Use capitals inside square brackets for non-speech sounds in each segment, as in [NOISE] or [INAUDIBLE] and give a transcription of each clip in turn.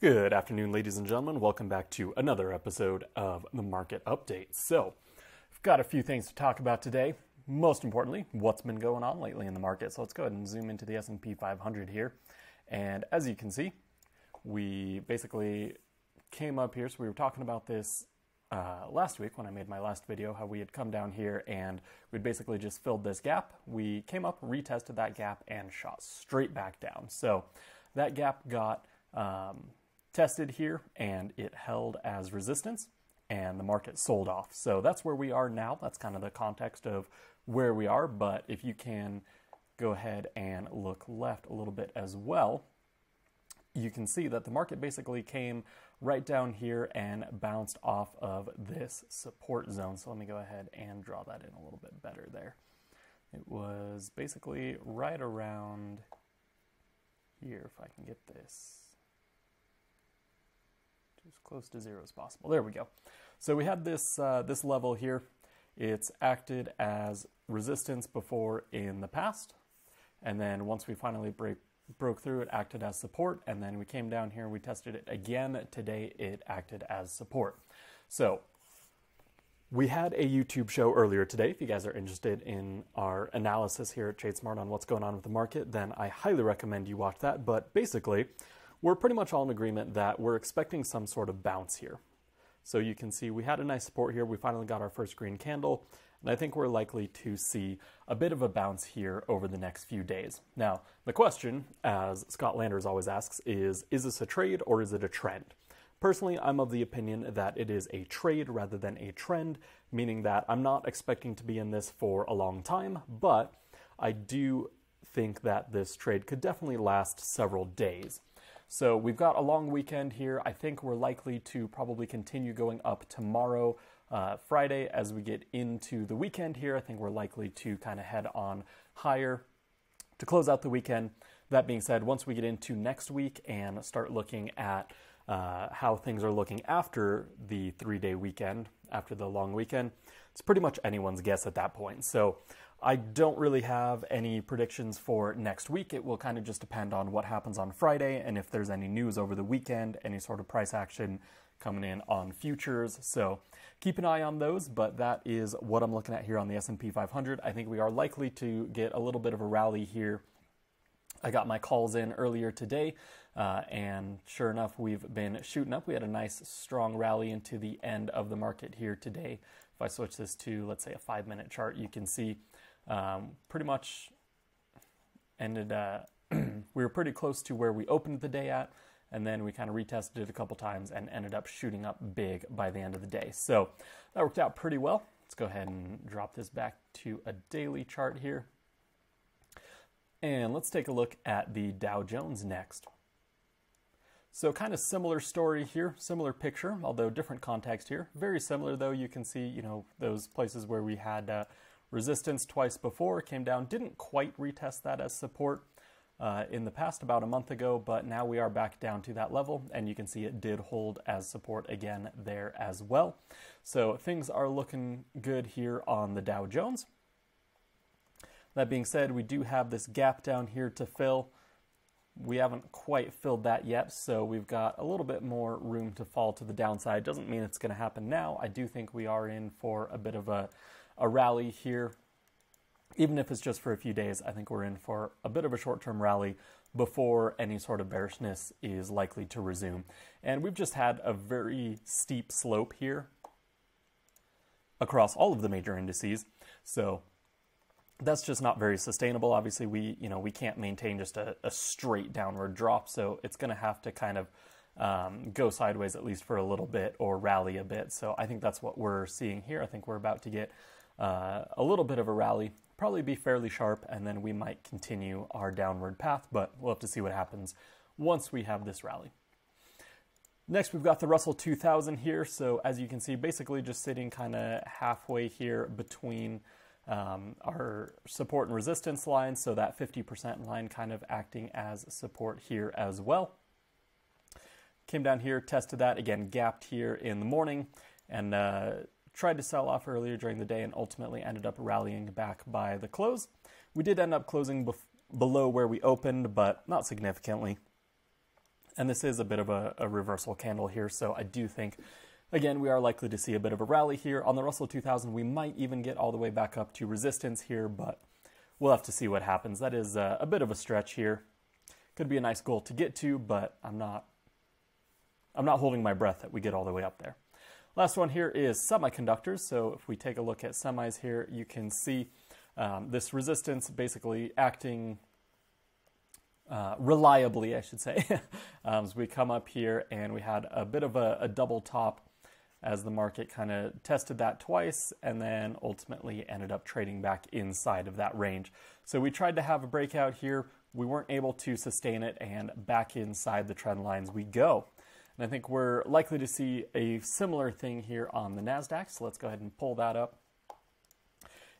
Good afternoon, ladies and gentlemen. Welcome back to another episode of the Market Update. So, I've got a few things to talk about today. Most importantly, what's been going on lately in the market. So let's go ahead and zoom into the S&P 500 here. And as you can see, we basically came up here. So we were talking about this uh, last week when I made my last video, how we had come down here and we'd basically just filled this gap. We came up, retested that gap, and shot straight back down. So that gap got um, tested here and it held as resistance and the market sold off. So that's where we are now. That's kind of the context of where we are. But if you can go ahead and look left a little bit as well, you can see that the market basically came right down here and bounced off of this support zone. So let me go ahead and draw that in a little bit better there. It was basically right around here, if I can get this as close to zero as possible. There we go. So we had this, uh, this level here. It's acted as resistance before in the past. And then once we finally break, broke through, it acted as support. And then we came down here, we tested it again. Today, it acted as support. So we had a YouTube show earlier today. If you guys are interested in our analysis here at TradeSmart on what's going on with the market, then I highly recommend you watch that. But basically, we're pretty much all in agreement that we're expecting some sort of bounce here. So you can see we had a nice support here. We finally got our first green candle. And I think we're likely to see a bit of a bounce here over the next few days. Now, the question, as Scott Landers always asks, is is this a trade or is it a trend? Personally, I'm of the opinion that it is a trade rather than a trend, meaning that I'm not expecting to be in this for a long time, but I do think that this trade could definitely last several days. So we've got a long weekend here. I think we're likely to probably continue going up tomorrow, uh, Friday, as we get into the weekend here. I think we're likely to kind of head on higher to close out the weekend. That being said, once we get into next week and start looking at uh, how things are looking after the three day weekend, after the long weekend, it's pretty much anyone's guess at that point. So I don't really have any predictions for next week. It will kind of just depend on what happens on Friday and if there's any news over the weekend, any sort of price action coming in on futures. So keep an eye on those, but that is what I'm looking at here on the S&P 500. I think we are likely to get a little bit of a rally here. I got my calls in earlier today, uh, and sure enough, we've been shooting up. We had a nice strong rally into the end of the market here today. If I switch this to, let's say, a five minute chart, you can see um, pretty much ended, uh, [CLEARS THROAT] we were pretty close to where we opened the day at, and then we kind of retested it a couple times and ended up shooting up big by the end of the day. So that worked out pretty well. Let's go ahead and drop this back to a daily chart here. And let's take a look at the Dow Jones next. So kind of similar story here, similar picture, although different context here. Very similar though, you can see, you know, those places where we had uh, resistance twice before, came down, didn't quite retest that as support uh, in the past about a month ago, but now we are back down to that level, and you can see it did hold as support again there as well. So things are looking good here on the Dow Jones. That being said, we do have this gap down here to fill. We haven't quite filled that yet, so we've got a little bit more room to fall to the downside. Doesn't mean it's going to happen now. I do think we are in for a bit of a a rally here. Even if it's just for a few days, I think we're in for a bit of a short term rally before any sort of bearishness is likely to resume. And we've just had a very steep slope here across all of the major indices. So that's just not very sustainable. Obviously, we you know we can't maintain just a, a straight downward drop, so it's going to have to kind of um, go sideways at least for a little bit or rally a bit. So I think that's what we're seeing here. I think we're about to get uh, a little bit of a rally, probably be fairly sharp, and then we might continue our downward path, but we'll have to see what happens once we have this rally. Next, we've got the Russell 2000 here. So as you can see, basically just sitting kind of halfway here between um, our support and resistance lines. So that 50% line kind of acting as support here as well. Came down here, tested that, again, gapped here in the morning, and uh, tried to sell off earlier during the day and ultimately ended up rallying back by the close. We did end up closing bef- below where we opened, but not significantly. And this is a bit of a, a reversal candle here, so I do think Again, we are likely to see a bit of a rally here. On the Russell 2000, we might even get all the way back up to resistance here, but we'll have to see what happens. That is a, a bit of a stretch here. Could be a nice goal to get to, but I'm not I'm not holding my breath that we get all the way up there. Last one here is semiconductors. So if we take a look at semis here, you can see um, this resistance basically acting uh, reliably, I should say. [LAUGHS] um, so we come up here and we had a bit of a, a double top as the market kind of tested that twice and then ultimately ended up trading back inside of that range. So we tried to have a breakout here. We weren't able to sustain it and back inside the trend lines we go. And I think we're likely to see a similar thing here on the NASDAQ. So let's go ahead and pull that up.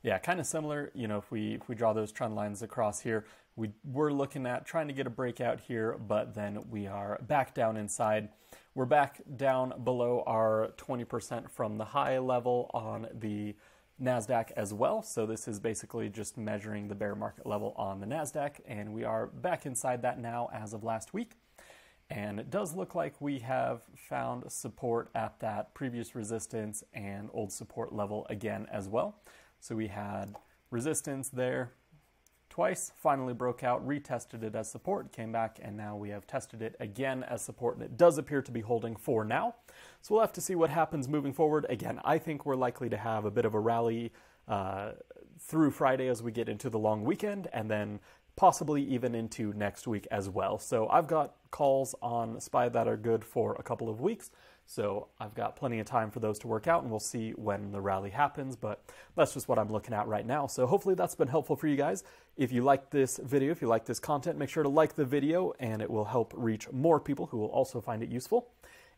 Yeah, kind of similar. You know, if we if we draw those trend lines across here, we were looking at trying to get a breakout here, but then we are back down inside. We're back down below our 20% from the high level on the NASDAQ as well. So this is basically just measuring the bear market level on the NASDAQ, and we are back inside that now as of last week. And it does look like we have found support at that previous resistance and old support level again as well. So we had resistance there, twice, finally broke out, retested it as support, came back, and now we have tested it again as support, and it does appear to be holding for now. So we'll have to see what happens moving forward. Again, I think we're likely to have a bit of a rally uh, through Friday as we get into the long weekend, and then possibly even into next week as well. So I've got calls on SPY that are good for a couple of weeks. So I've got plenty of time for those to work out, and we'll see when the rally happens. But that's just what I'm looking at right now. So hopefully that's been helpful for you guys. If you like this video, if you like this content, make sure to like the video, and it will help reach more people who will also find it useful.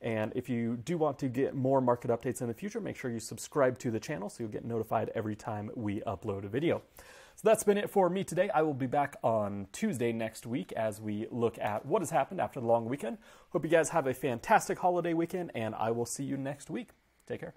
And if you do want to get more market updates in the future, make sure you subscribe to the channel so you'll get notified every time we upload a video. So that's been it for me today. I will be back on Tuesday next week as we look at what has happened after the long weekend. Hope you guys have a fantastic holiday weekend, and I will see you next week. Take care.